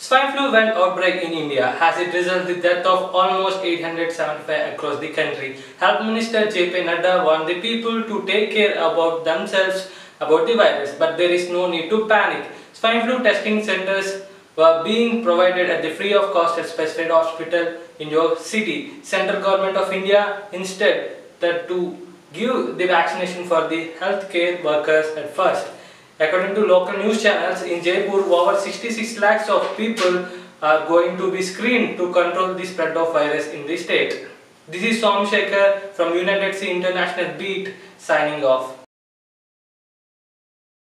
Swine flu went outbreak in India has it resulted the death of almost 875 across the country. Health Minister JP Nadda warned the people to take care about themselves about the virus, but there is no need to panic. Swine flu testing centers were being provided at the free of cost at specified hospital in your city. Central Government of India instead that to give the vaccination for the healthcare workers at first. According to local news channels, in Jaipur, over 66 lakhs of people are going to be screened to control the spread of virus in the state. This is Som Shekhar from United C International Beat signing off.